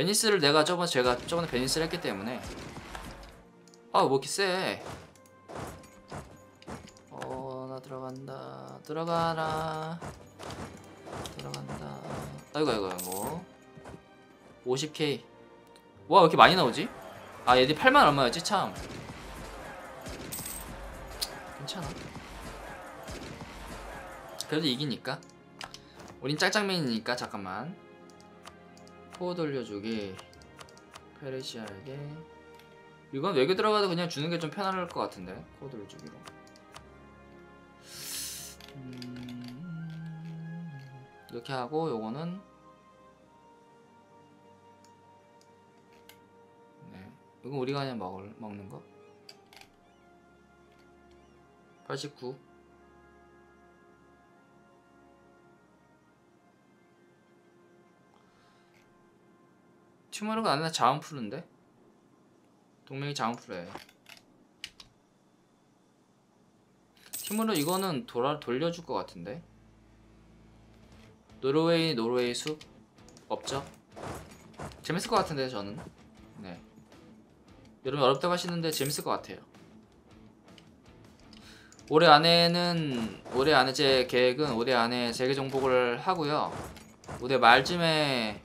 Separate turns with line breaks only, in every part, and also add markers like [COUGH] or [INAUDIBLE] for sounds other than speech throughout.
베니스를 내가 저번 제가 저번에 베니스를 했기 때문에. 아뭐 이렇게 세? 어 나 들어간다. 들어가라. 들어간다. 아이고 아이고 아이고. 50k 와 왜 이렇게 많이 나오지? 아 얘들 8만 얼마였지? 참. 괜찮아. 그래도 이기니까. 우린 짤짱맨이니까 잠깐만 포 돌려주기. 페르시아에게. 이건 외교 들어가도 그냥 주는 게 좀 편할 것 같은데 포 돌려주기로. 음, 이렇게 하고 요거는 네 이건 우리가 그냥 먹을, 먹는 거? 89 티모르가 아니라 푸른데? 동맹이 푸래 티모르 이거는 돌아 돌려줄 것 같은데? 노르웨이 노르웨이 숲? 없죠? 재밌을 것 같은데 저는? 네. 여러분 어렵다고 하시는데 재밌을 것 같아요. 올해 안에는 올해 안에 제 계획은 올해 안에 세계 정복을 하고요. 올해 말쯤에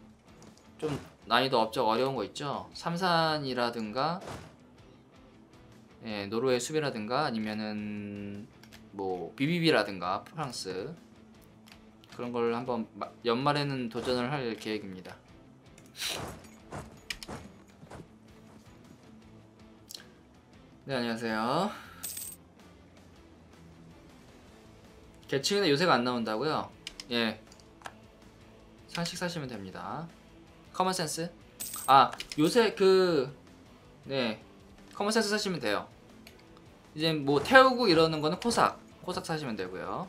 좀 난이도 업적 어려운 거 있죠? 삼산이라든가 예, 노르웨이 숲이라든가 아니면은 뭐 비비비라든가 프랑스 그런 걸 한번 마- 연말에는 도전을 할 계획입니다. 네 안녕하세요. 개칭인데 요새가 안 나온다고요? 예. 상식 사시면 됩니다 Common Sense 아 요새 그네 Common Sense 사시면 돼요. 이제 뭐 태우고 이러는 거는 Cossack Cossack 사시면 되고요.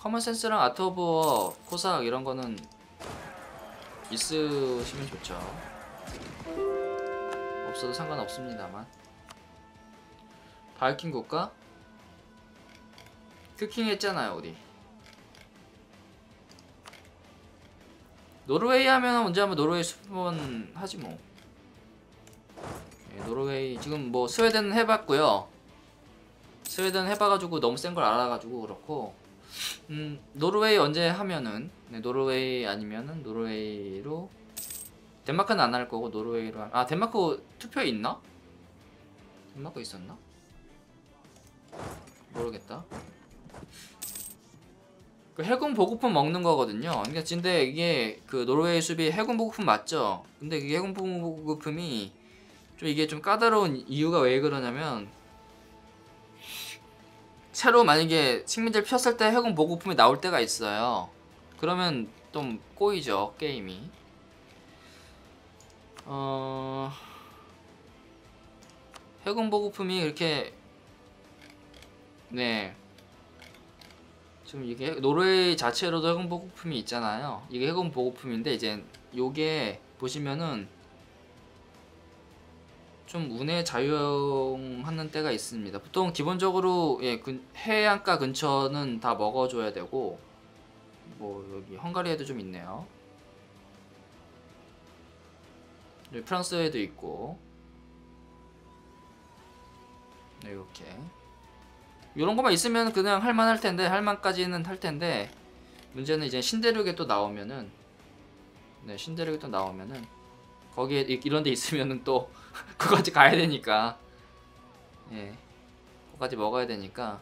Common Sense랑 Art of War, Cossack 이런 거는 있으시면 좋죠. 없어도 상관없습니다만. 바이킹 국가 쿠킹 했잖아요 우리. 노르웨이 하면 언제 한번 노르웨이 슈퍼번 하지 뭐. 예, 노르웨이 지금 뭐 스웨덴 해봤고요. 스웨덴 해봐가지고 너무 센 걸 알아가지고 그렇고. 음 노르웨이 언제 하면은 네, 노르웨이 아니면은 노르웨이로 덴마크는 안 할 거고 노르웨이로 할- 아 덴마크 투표 있나? 덴마크 있었나? 모르겠다 그 해군 보급품 먹는 거거든요. 그러니까 근데 이게 그 노르웨이 수비 해군 보급품 맞죠? 근데 이게 해군 보급품이 좀 이게 좀 까다로운 이유가 왜 그러냐면 새로 만약에 식민지를 폈을 때 해군 보급품이 나올 때가 있어요. 그러면 좀 꼬이죠 게임이. 어 해군 보급품이 이렇게 네 지금 이게 노르웨이 자체로도 해군 보급품이 있잖아요. 이게 해군 보급품인데 이제 요게 보시면은 좀 운에 자유하는 때가 있습니다. 보통 기본적으로 예, 근- 해안가 근처는 다 먹어줘야 되고 뭐 여기 헝가리에도 좀 있네요. 프랑스에도 있고 네, 이렇게 이런 것만 있으면 그냥 할만할 텐데 할만까지는 할 텐데 문제는 이제 신대륙에 또 나오면은 네 신대륙에 또 나오면은 거기에 이- 이런 데 있으면은 또 [LAUGHS] 그거까지 가야 되니까. 예. 그거까지 먹어야 되니까.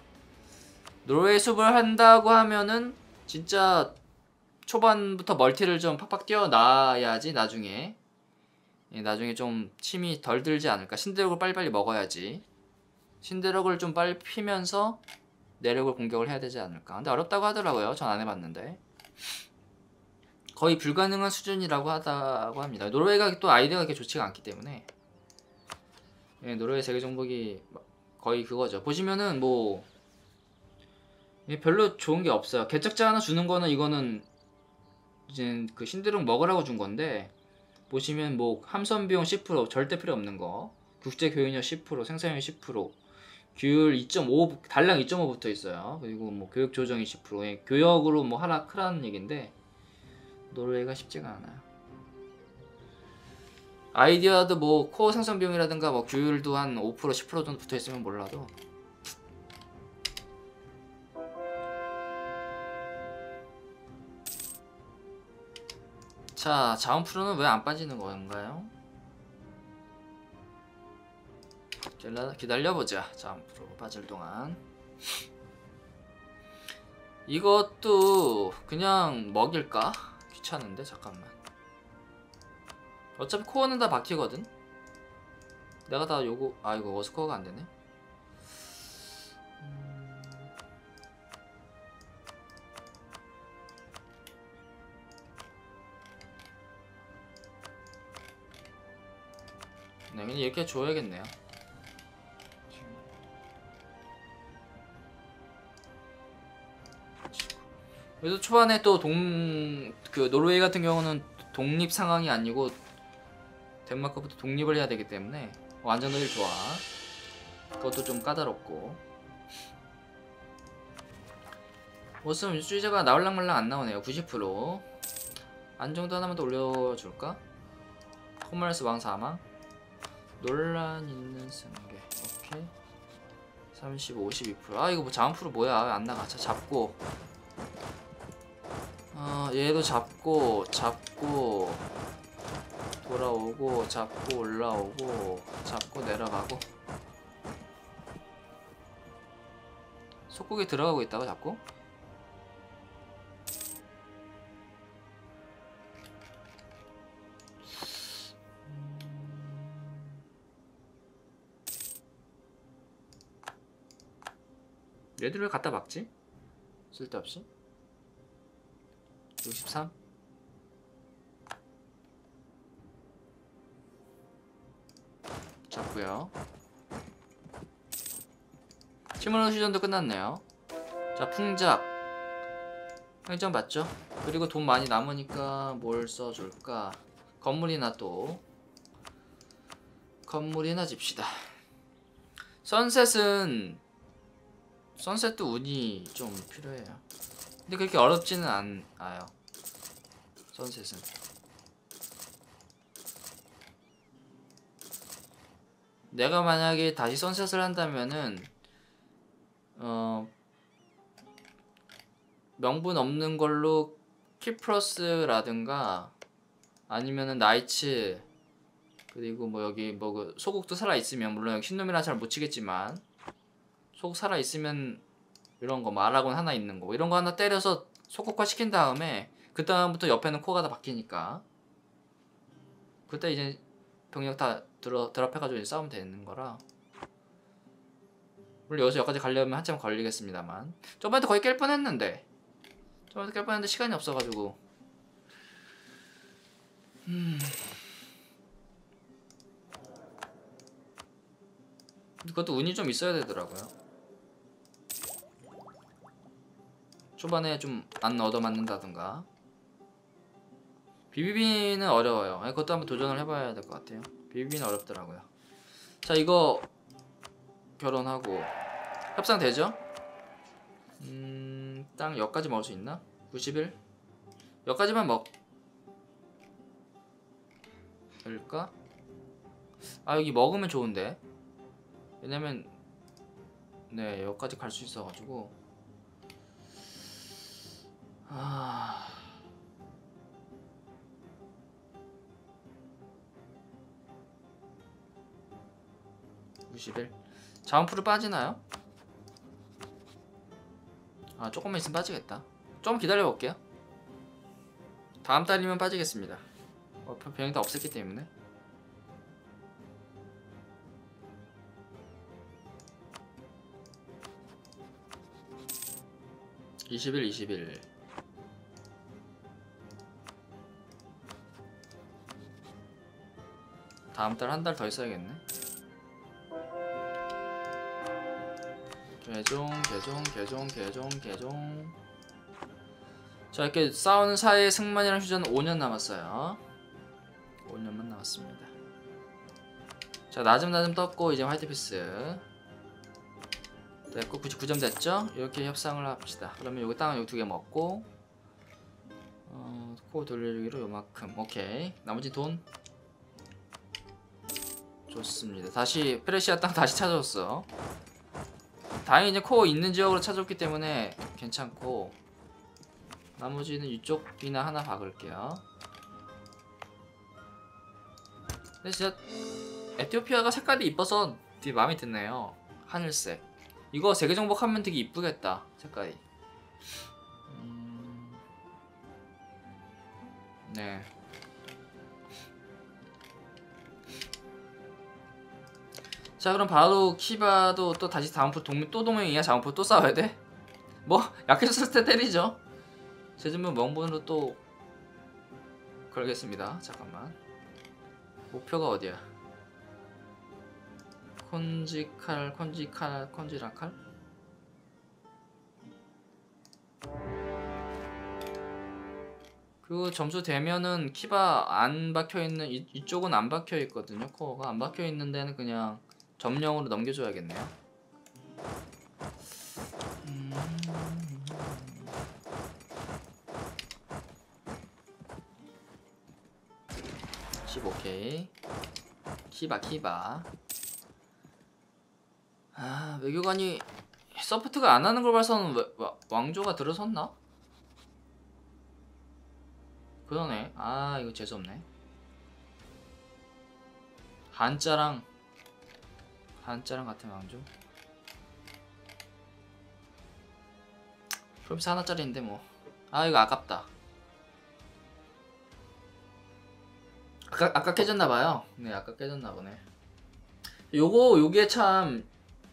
노르웨이 숲을 한다고 하면은 진짜 초반부터 멀티를 좀 팍팍 뛰어놔야지 나중에. 예, 나중에 좀 침이 덜 들지 않을까. 신대륙을 빨리빨리 먹어야지 신대륙을 좀 빨리 피면서 내륙을 공격을 해야 되지 않을까. 근데 어렵다고 하더라고요. 전 안 해봤는데. 거의 불가능한 수준이라고 하다고 합니다. 노르웨이가 또 아이디어가 그렇게 좋지가 않기 때문에. 예, 노르웨이 세계 정복이 거의 그거죠. 보시면은 뭐 예, 별로 좋은 게 없어요. 개척자 하나 주는 거는 이거는 이제 그 신대륙 먹으라고 준 건데 보시면 뭐 함선 비용 10% 절대 필요 없는 거. 국제 교육료 10%, 생산료 10%, 규율 2.5 달량 2.5 붙어 있어요. 그리고 뭐 교육 조정 20% 예, 교역으로 뭐 하나 크라는 얘긴데 노르웨이가 쉽지가 않아요. 아이디어도 뭐 코어 생성 비용이라든가 뭐 규율도 한 5% 10% 정도 붙어 있으면 몰라도 자 자원 프로는 왜 안 빠지는 건가요? 기다려, 기다려보자. 자원 프로 빠질 동안. 이것도 그냥 먹일까? 귀찮은데? 잠깐만. 어차피 코어는 다 바뀌거든? 내가 다 요거 아 이거 어스코어가 안되네? 음. 네 그냥 이렇게 줘야겠네요 그래도 초반에 또 동 그 노르웨이 같은 경우는 독립 상황이 아니고 덴마크부터 독립을 해야 되기 때문에 완전도일 좋아. 그것도 좀 까다롭고. 모습 유주제가 나올랑말랑 안 나오네요. 90%. 안정도 하나만 더 올려줄까? 코마르스 왕 사망. 논란 있는 승계. 오케이. 35, 52%. 아 이거 뭐 자원 프로 뭐야? 안 나가. 자 잡고. 어 얘도 잡고 잡고 돌아오고 잡고 올라오고 잡고 내려가고. 속국에 들어가고 있다고 잡고? 얘들 왜 갖다 박지? 쓸데없이 63 잡고요. 시뮬러 시전도 끝났네요. 자 풍작. 행정 맞죠? 그리고 돈 많이 남으니까 뭘 써줄까? 건물이나 또. 건물이나 집시다. 선셋은 선셋도 운이 좀 필요해요 근데 그렇게 어렵지는 않아요. 선셋은. 내가 만약에 다시 선셋을 한다면은 어 명분 없는 걸로 키플러스라든가 아니면은 나이츠 그리고 뭐 여기 뭐그 소국도 살아 있으면 물론 신놈이라 잘 못 치겠지만 소국 살아 있으면 이런 거 마라곤 하나 있는 거. 이런 거 하나 때려서 소국화 시킨 다음에 그 다음부터 옆에는 코가 다 바뀌니까. 그때 이제 병력 다 들어 드랍해가지고 이제 싸우면 되는 거라. 물론 여기서 여기까지 가려면 한참 걸리겠습니다만. 저번에도 거의 깰 뻔했는데. 저번에도 깰 뻔했는데 시간이 없어가지고. 음. 그것도 운이 좀 있어야 되더라고요 초반에 좀 안 얻어맞는다든가 비비비는 어려워요 그것도 한번 도전을 해봐야 될 것 같아요 비비비는 어렵더라고요 자 이거 결혼하고 협상 되죠? 음... 땅 여기까지 먹을 수 있나? 91? 여기까지만 먹... 될까? 아 여기 먹으면 좋은데 왜냐면 네 여기까지 갈 수 있어가지고 아... 90일. 자원풀을 빠지나요? 아 조금만 있으면 빠지겠다. 좀 기다려 볼게요. 다음 달이면 빠지겠습니다. 어, 병이 다 없앴기 때문에. (20일) (20일) 다음 달 한 달 더 있어야겠네. 개종 개종 개종 개종 개종. 자 이렇게 싸우는 사이에 승만이랑 휴전은 5년 남았어요. 5년만 남았습니다. 자 낮음 떴고 이제 화이트피스. 됐고 99점 됐죠? 이렇게 협상을 합시다. 그러면 여기 땅 여기 두 개 먹고 어, 코 돌려주기로 요만큼. 오케이. 나머지 돈 좋습니다. 다시 페르시아 땅 다시 찾아줬어. 다행히 이제 코어 있는 지역으로 찾았기 때문에 괜찮고 나머지는 이쪽이나 하나 박을게요. 근데 진짜 에티오피아가 색깔이 이뻐서 되게 마음에 드네요. 하늘색. 이거 세계 정복하면 되게 이쁘겠다. 색깔이. 음... 네. 자 그럼 바로 키바도 또 다시 다음부 동맹 또 동맹이야 다음부 또 싸워야 돼? 뭐 [LAUGHS] 약해졌을 때 때리죠. 제주면 명분으로 또 걸겠습니다. 잠깐만. 목표가 어디야? 콘지칼, 콘지칼, 콘지라칼? 그 점수 되면은 키바 안 박혀 있는 이, 이쪽은 안 박혀 있거든요. 코어가 안 박혀 있는 데는 그냥 점령으로 넘겨줘야겠네요. 음... 15K 키바 키바. 아 외교관이 서포트가 안 하는 걸 봐서는 왜- 와- 왕조가 들어섰나? 그러네. 아 이거 재수없네. 한자랑 한자랑 같은 왕조? 프로미스 하나짜리인데 뭐 아 이거 아깝다. 아까 아까 깨졌나봐요. 네 아까 깨졌나보네. 요거 요게 참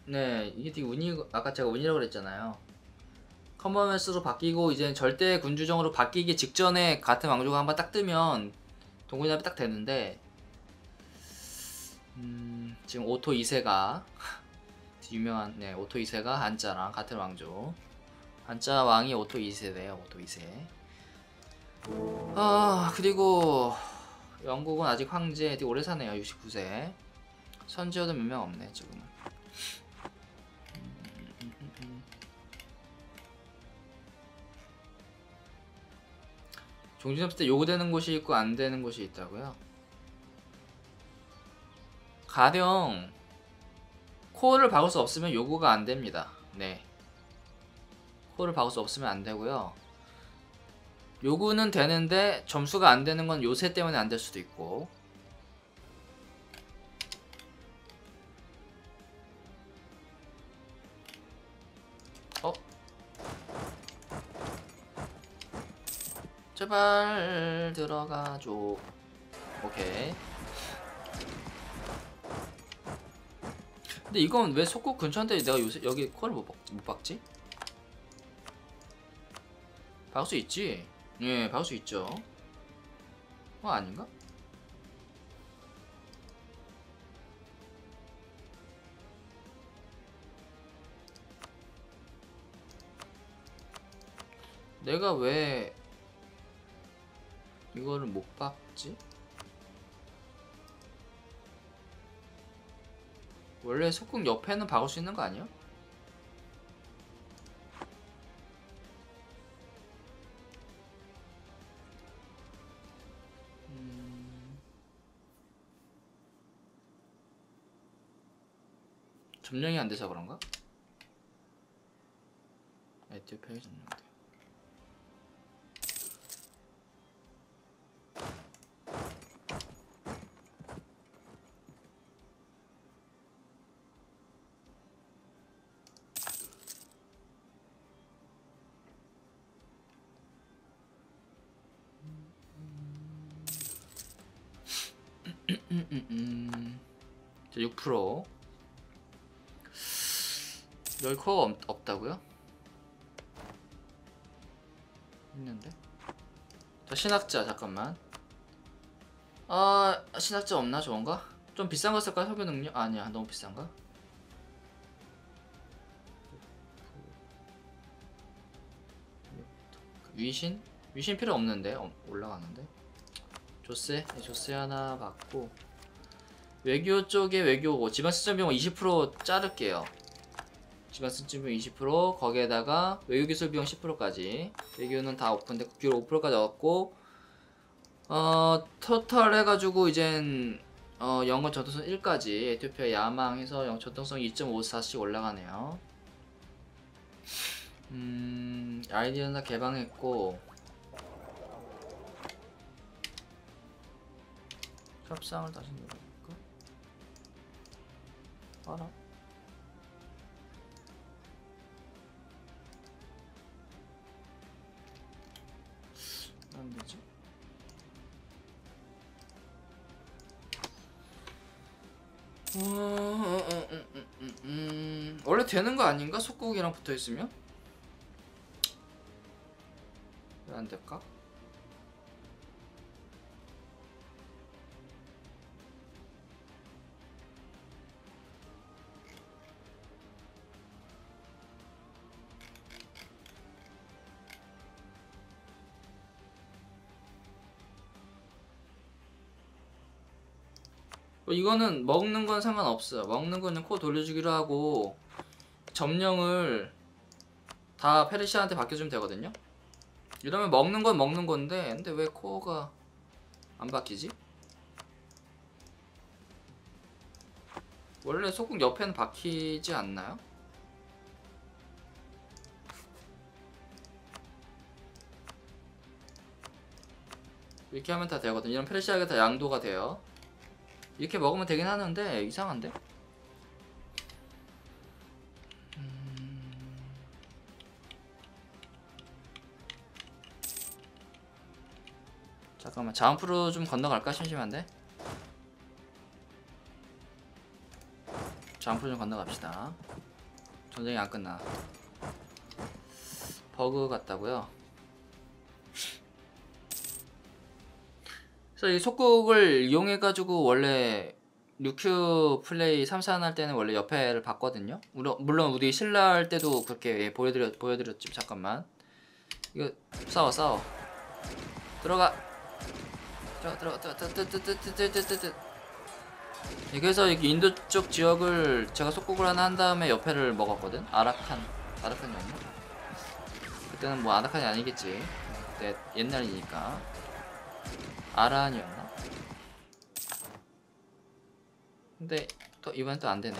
네 이게 되게 운이 아까 제가 운이라고 그랬잖아요. Commonwealth로 바뀌고 이제 절대 군주정으로 바뀌기 직전에 같은 왕조가 한번 딱 뜨면 동군합이 딱 되는데 음, 지금 오토 2세가 [LAUGHS] 유명한 네 오토 2세가 한자랑 같은 왕조. 한자 왕이 오토 2세래요 오토 2세. 아 그리고 영국은 아직 황제 되게 오래 사네요 69세. 선제후도 몇 명 없네 지금은. 종진업때 요구되는 곳이 있고 안 되는 곳이 있다고요? 가령 코어를 박을 수 없으면 요구가 안 됩니다. 네. 코어를 박을 수 없으면 안 되고요. 요구는 되는데 점수가 안 되는 건 요새 때문에 안 될 수도 있고. 어? 제발 들어가줘. 오케이. 근데 이건 왜 속국 근처인데 내가 요새 여기 코를 못, 박- 못 박지? 박을 수 있지. 예, 박을 수 있죠. 어 아닌가? 내가 왜 이거를 못 박지? 원래 속국 옆에는 박을 수 있는 거 아니야? 음... 점령이 안 돼서 그런가? 에티오피아에 점령 자, 6%열 코어가 없, 없다고요? 있는데? 자 신학자 잠깐만 아 신학자 없나 좋은가? 좀 비싼 거 쓸까 협의 능력? 아니야 너무 비싼가? 위신? 위신 필요 없는데 어, 올라가는데 조세? 네, 조세 하나 받고 외교 쪽에 외교고 지방 시점 비용 20% 자를게요 지방 승진 비용 20% 거기에다가 외교 기술 비용 10%까지 외교는 다 오픈데 국기로 5%까지 얻었고 어 토탈 해가지고 이젠 어 영어 전통성 1까지 에티오피아 야망해서 영어 전통성 2.54씩 올라가네요. 음 아이디어는 다 개방했고 협상을 다시 누를까? 알아? 안 되지? 어, 어, 어, 음, 음, 음, 음. 원래 되는 거 아닌가? 속국이랑 붙어 있으면? 왜 안 될까? 이거는 먹는 건 상관없어요. 먹는 거는 코 돌려주기로 하고 점령을 다 페르시아한테 바뀌어주면 되거든요. 이러면 먹는 건 먹는 건데 근데 왜 코어가 안 바뀌지? 원래 소국 옆에는 바뀌지 않나요? 이렇게 하면 다 되거든요. 이런 페르시아가 다 양도가 돼요. 이렇게 먹으면 되긴 하는데 이상한데? 음. 잠깐만 자원프로 좀 건너갈까 심심한데? 자원프로 좀 건너갑시다 전쟁이 안 끝나 버그 같다고요? 그래서 이 속국을 이용해가지고 원래 류큐 플레이 3산 할 때는 원래 옆에를 봤거든요. 물론 우리 신라 할 때도 그렇게 예, 보여드려, 보여드렸지. 잠깐만. 이거 싸워 싸워. 들어가. 들어가 들어가 들어가 들어가 예, 그래서 여기 인도 쪽 지역을 제가 속국을 하나 한 다음에 옆에를 먹었거든? 아라칸 아라칸이었나? 그때는 뭐 아라칸이 아니겠지 그때 옛날이니까 아란이었나? 근데 또 이번엔 또 안되네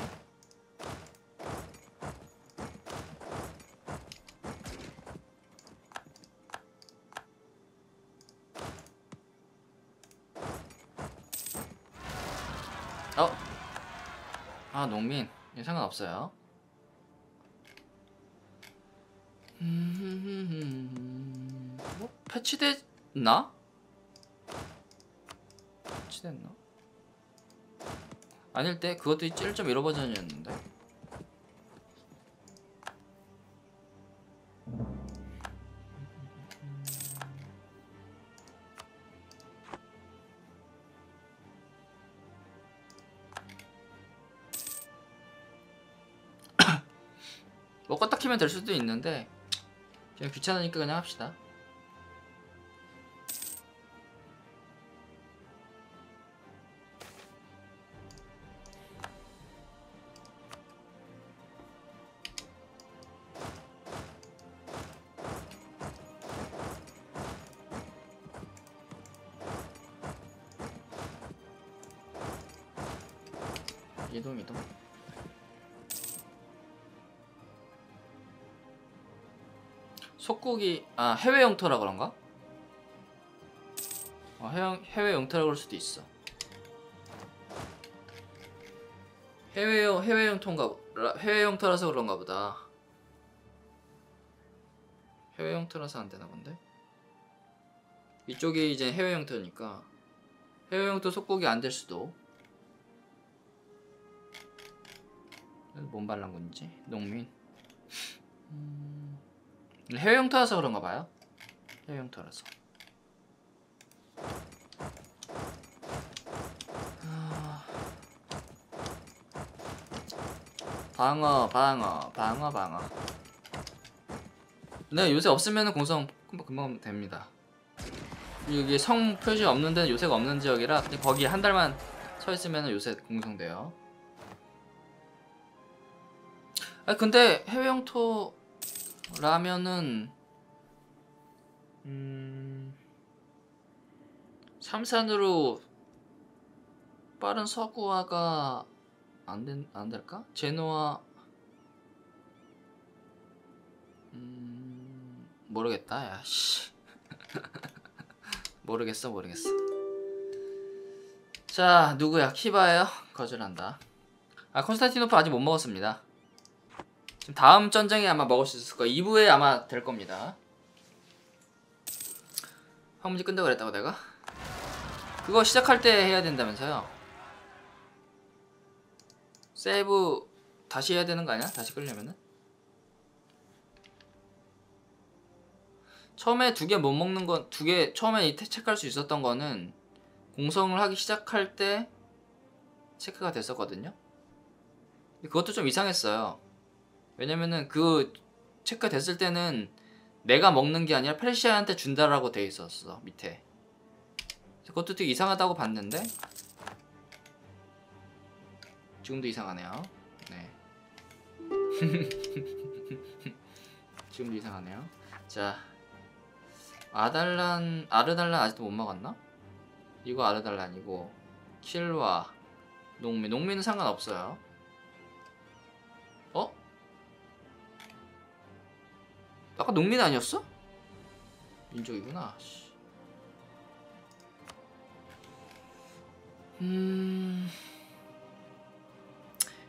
어? 아 농민 예, 상관없어요 음... 뭐? 패치됐나? 아닐 때 그것도 1.15 버전이었는데. [COUGHS] 뭐 껐다 키면 될 수도 있는데 그냥 귀찮으니까 그냥 합시다 이동 이동 속국이 아 해외 영토라 그런가? 어, 해외 해외 영토라 그럴 수도 있어. 해외 영 해외 영토인가 해외 영토라서 그런가 보다. 해외 영토라서 안 되나 본데. 이쪽이 이제 해외 영토니까 해외 영토 속국이 안 될 수도. 뭔 반란군이지? 농민. 음... 해외 영토라서 그런가 봐요. 해외 영토라서. 아. 방어, 방어, 방어, 방어. 네, 요새 없으면 공성 금방, 금방 됩니다. 여기 성 표시 없는 데는 요새가 없는 지역이라 그냥 거기 한 달만 서 있으면 요새 공성돼요. 아 근데 해외 영토라면은 음 삼산으로 빠른 서구화가 안된 안 될까? 제노아 음 모르겠다 야씨. [LAUGHS] 모르겠어 모르겠어. 자 누구야? 키바예요? 거절한다. 아 콘스탄티노플 아직 못 먹었습니다 다음 전쟁에 아마 먹을 수 있을 거예요 2부에 아마 될 겁니다 황무지 끈다고 그랬다고 내가? 그거 시작할 때 해야 된다면서요 세이브 다시 해야 되는 거 아니야? 다시 끌려면은? 처음에 두 개 못 먹는 건 두 개 처음에 이 태- 체크할 수 있었던 거는 공성을 하기 시작할 때 체크가 됐었거든요. 그것도 좀 이상했어요. 왜냐면은 그 체크 됐을 때는 내가 먹는 게 아니라 페르시아한테 준다라고 돼 있었어 밑에. 그것도 되게 이상하다고 봤는데 지금도 이상하네요. 네. [LAUGHS] 지금도 이상하네요. 자, 아달란 아르달란 아직도 못 먹었나? 이거 아르달란이고 킬와 농민 농민은 상관없어요. 아까 농민 아니었어? 민족이구나. 씨. 음.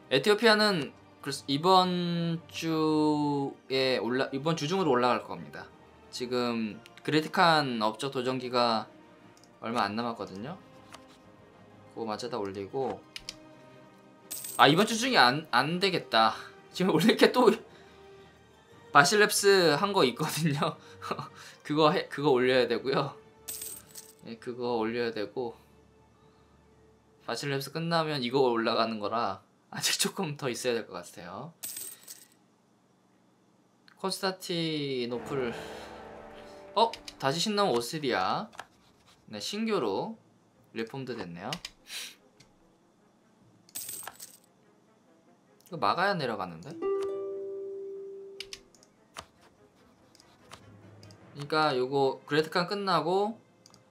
에티오피아는 그래서 이번 주에 올라 이번 주 중으로 올라갈 겁니다. 지금 그리틱한 업적 도전기가 얼마 안 남았거든요. 그거 맞아다 올리고 아 이번 주 중에 안, 안 되겠다. 지금 올릴 게또 바실랩스 한 거 있거든요. [LAUGHS] 그거 해, 그거 올려야 되고요. 예, 그거 올려야 되고 바실랩스 끝나면 이거 올라가는 거라 아직 [LAUGHS] 조금 더 있어야 될 것 같아요. 콘스타티노플 어? 다시 신나온 오스트리아 네 신규로 리폼드 됐네요. 이거 막아야 내려가는데? 그러니까 요거 Great Khan 끝나고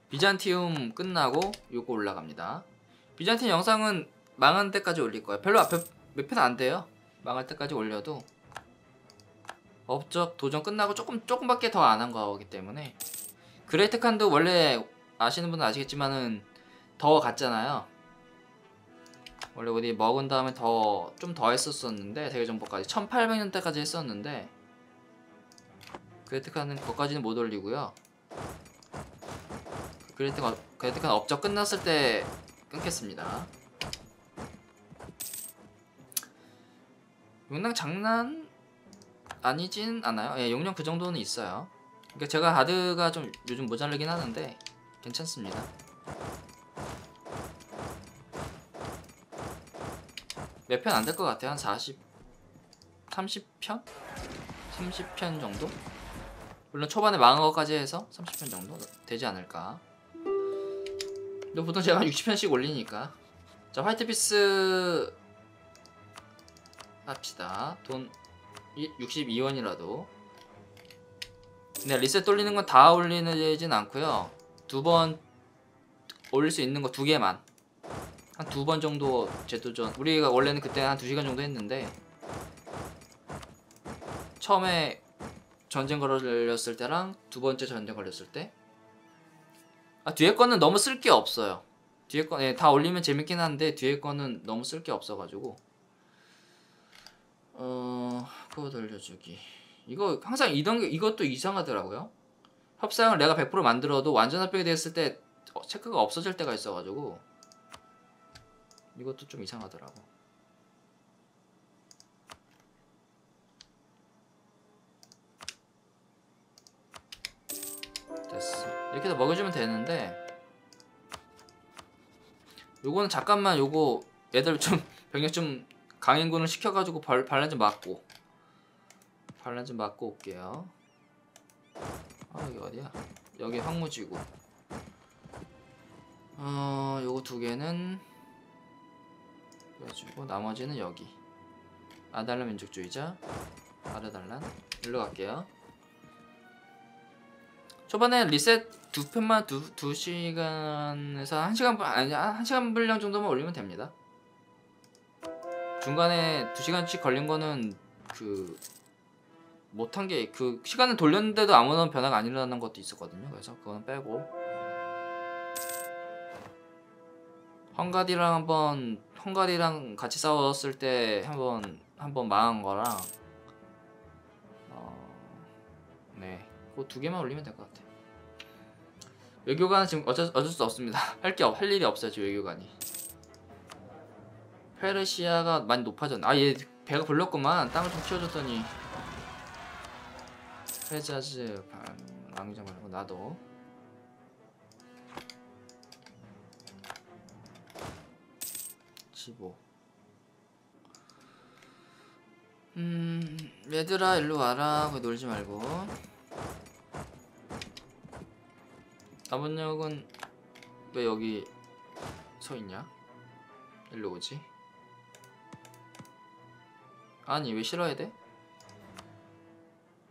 비잔티움 끝나고 요거 올라갑니다. 비잔티움 영상은 망할 때까지 올릴 거예요. 별로 앞에 몇 편 안 돼요. 망할 때까지 올려도 업적 도전 끝나고 조금 조금밖에 더 안 한 거기 때문에 Great Khan도 원래 아시는 분은 아시겠지만은 더 갔잖아요. 원래 어디 먹은 다음에 더 좀 더 했었었는데 대외 정보까지 1800년대까지 했었는데 그레이트 칸은 거기까지는 못 올리고요. 그레이트 칸 그레이트 칸 업적 끝났을 때 끊겠습니다. 용량 장난 아니진 않아요. 예, 용량 그 정도는 있어요. 그러니까 제가 하드가 좀 요즘 모자르긴 하는데 괜찮습니다. 몇 편 안 될 것 같아요. 한 40, 30편? 30편 정도? 물론 초반에 망한 것까지 해서 30편 정도 되지 않을까. 근데 보통 제가 한 60편씩 올리니까. 자, 화이트피스 합시다. 돈 62원이라도. 근데 리셋 돌리는 건 다 올리진 않고요. 두 번 올릴 수 있는 거 두 개만. 한 두 번 정도 재도전. 우리가 원래는 그때 한 2시간 정도 했는데 처음에 전쟁 걸렸을 때랑 두 번째 전쟁 걸렸을 때? 아, 뒤에 거는 너무 쓸 게 없어요. 뒤에 거, 예, 다 올리면 재밌긴 한데 뒤에 거는 너무 쓸 게 없어가지고. 어 그거 돌려주기. 이거 항상 이런 게 이것도 이상하더라고요. 협상을 내가 100% 만들어도 완전 합격이 됐을 때 어, 체크가 없어질 때가 있어가지고. 이것도 좀 이상하더라고 됐어 이렇게 다 먹여주면 되는데 요거는 잠깐만 요거 얘들 좀 [LAUGHS] 병력 좀 강행군을 시켜가지고 발, 반란 좀 맞고 반란 좀 맞고 올게요. 아 여기 어디야? 여기 황무지구 어 요거 두 개는 그래가지고 나머지는 여기. 아달라 민족주의자 아르달란. 일로 갈게요 초반에 리셋 두 편만 두, 두 시간에서 한 시간 분 아니 한 시간 분량 정도만 올리면 됩니다. 중간에 두 시간씩 걸린 거는 그 못한 게 그 시간을 돌렸는데도 아무런 변화가 안 일어나는 것도 있었거든요. 그래서 그거는 빼고. 헝가리랑 한번 헝가리랑 같이 싸웠을 때 한번 한번 망한 거랑 어, 네, 그 두 개만 올리면 될 것 같아요. 외교관은 지금 어쩔, 어쩔 수 없습니다. [LAUGHS] 할게할 일이 없어요 지금 외교관이. 페르시아가 많이 높아졌네. 아얘 배가 불렀구만. 땅을 좀 키워줬더니 페자즈 왕자 말고 나도 15 음, 얘들아 일로 와라. 그 놀지 말고. 남은역은 왜 여기 서 있냐? 일로 오지? 아니 왜 싫어야 돼?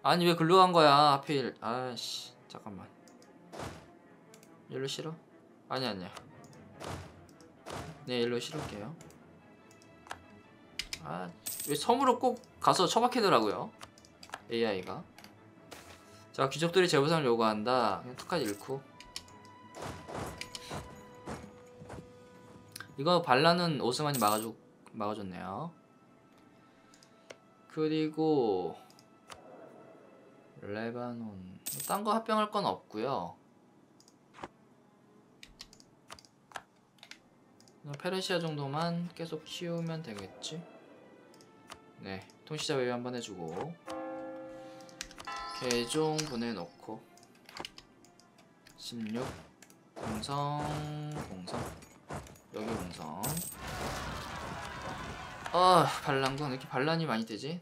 아니 왜 글로 간 거야 하필 아씨 잠깐만 일로 싫어? 아니 아니야 네 일로 싫을게요 아 왜 섬으로 꼭 가서 처박히더라고요 AI가 자 귀족들이 재보상을 요구한다 그냥 툭까지 잃고 이거 반란은 오스만이 막아주, 막아줬네요. 그리고 레바논. 딴 거 합병할 건 없고요. 페르시아 정도만 계속 키우면 되겠지? 네 통시자 외유 한번 해주고. 개종 보내놓고. 16 공성 공성 여기 공성 아 반란군 왜 이렇게 반란이 많이 되지?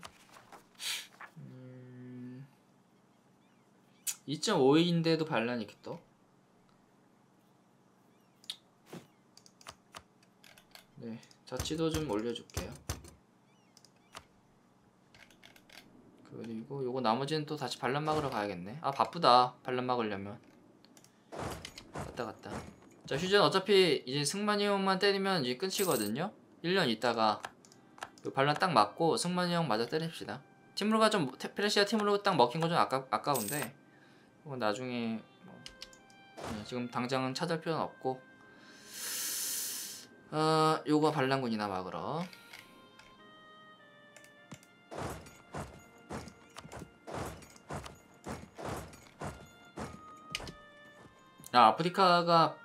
음, 2.5인데도 반란이 이렇게 떠? 네 자치도 좀 올려줄게요. 그리고 요거 나머지는 또 다시 반란 막으러 가야겠네. 아 바쁘다. 반란 막으려면. 갔다 갔다 자 휴전 어차피 이제 승만이 형만 때리면 이제 끝이거든요. 1년 있다가 요 반란 딱 맞고 승만이 형 맞아 때립시다. 팀으로가 좀 페르시아 팀으로 딱 먹힌 거 좀 아까, 아까운데 이건 나중에 뭐, 네, 지금 당장은 찾을 필요는 없고. 어 요거 반란군이나 막으러. 아, 아프리카가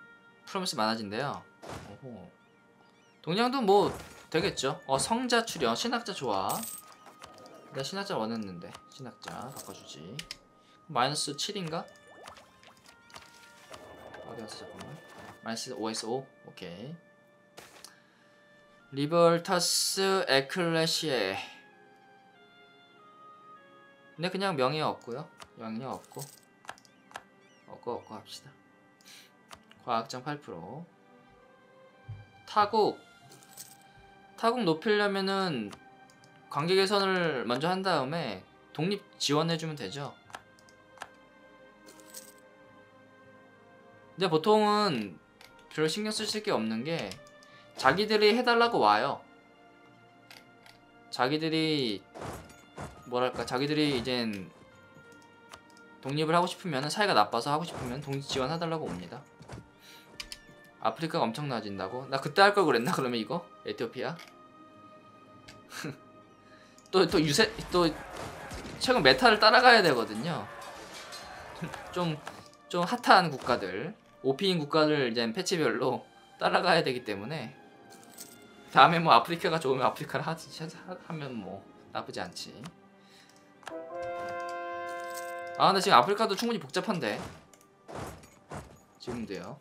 프로미스 많아진대요. 오호. 동양도 뭐 되겠죠. 어 성자 출연 신학자 좋아. 나 신학자 원했는데 신학자 바꿔주지. 마이너스 7인가? 어디 갔어 잠깐만. 마이너스 5에서 5 오케이. 리벌타스 에클레시에. 근데 그냥 명예 없고요. 명예 없고 없고 없고 합시다. 과학장 8% 타국. 타국 높이려면은 관계 개선을 먼저 한 다음에 독립 지원해주면 되죠. 근데 보통은 별로 신경 쓰실 게 없는 게 자기들이 해달라고 와요. 자기들이 뭐랄까 자기들이 이젠 독립을 하고 싶으면 사이가 나빠서 하고 싶으면 독립 지원해달라고 옵니다 아프리카가 엄청 나아진다고? 나 그때 할 걸 그랬나 그러면 이거? 에티오피아? [LAUGHS] 또 또 유세 또 최근 meta를 따라가야 되거든요. [LAUGHS] 좀좀 핫한 국가들, OP인 국가들 이제 패치별로 따라가야 되기 때문에 다음에 뭐 아프리카가 좋으면 아프리카를 하지 하면 뭐 나쁘지 않지. 아 근데 지금 아프리카도 충분히 복잡한데 지금도요.